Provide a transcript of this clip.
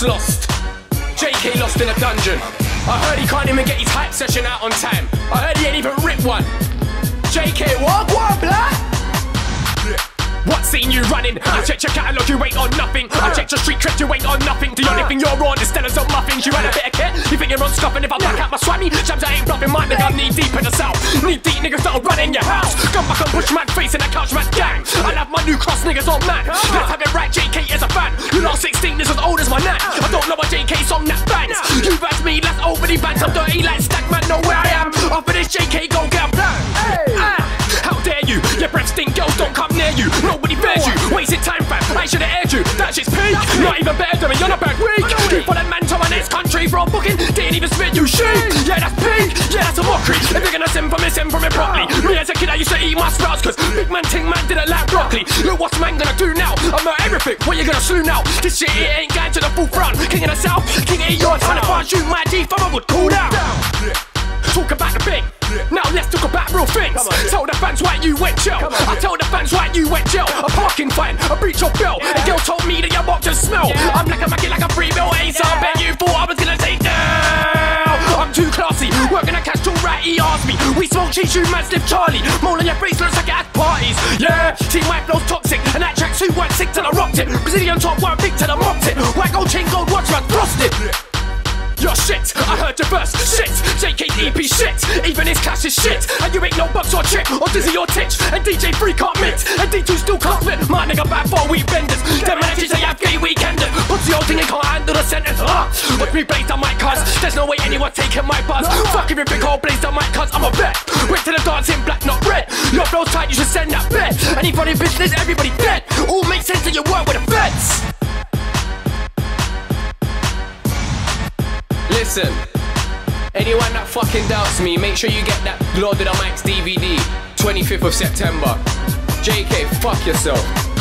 Lost. Jaykae lost in a dungeon. I heard he can't even get his hype session out on time. I heard he ain't even ripped one. Jaykae, what, what, black? What scene you running? I check your catalogue, you ain't on nothing. I check your street cred, you ain't on nothing. The only thing you're on is Stellars on muffins. You had a bit of care? You think you're on scuffing if I back out my swammy? Jams, I ain't bluffing, my nigga, I'm knee deep in the south. Knee deep niggas that'll run in your house. Come back and push man face in the couch, man gang. I love my new cross niggas on man. Let's have it right, Jaykae is a fan. You lot 16 is as old as my nan. Jaykae song that bangs. You've asked me, that's the bangs. I'm dirty like stack, man, know where I am. After this, Jaykae, go get a plan. Ah, how dare you? Your breath stink, girls don't come near you. Nobody bears you. Wasted time, fam. I should've aired you. That shit's peak. Not even better than me. You're not back weak. You for that man to my next country for a booking. Didn't even spit you shit. Yeah, that's pink. Yeah, that's a mockery. If you're gonna send for me, send for me properly. Me as a kid, I used to eat my sprouts cause big man ting man didn't like broccoli. Look what's man gonna do now? I'm at everything. What you gonna slew now? This shit it ain't going to the full front. King of the south, king of your trying to find shoot my D, I would cool down. Talk about the big. Now let's talk about real things. Tell the fans why you went jail. I tell the fans why you went jail. A parking fine, a breach of bill. A girl told me that your box just smell. I'm like a Mackie, like a free bill ace. I bet you thought I was gonna take down. I'm too classy. We're gonna catch all right, he asked me. We smoke cheese, you man, slip Charlie. Mole on your face looks like at parties. Yeah, team white flow's Jaykae's EP shit, even his cash is shit. And you ain't no bucks or chip, or dizzy or titch. And DJ 3 can't mix, and D2 still can't spit My nigga back for week benders. Them managers they have gay weekenders. Puts the old thing and can't handle the sentence ah, Watch me blaze on my cuz, there's no way anyone's taking my buzz Fuck if you think I'll blaze on my cuz, I'm a bet. Wait till the dance in black, not red. Your flow's tight, you should send that bet. Any funny business, everybody dead. All makes sense till you work with the feds. Listen, anyone that fucking doubts me, make sure you get that Lord of the Mics DVD, 25th of September. Jaykae, fuck yourself.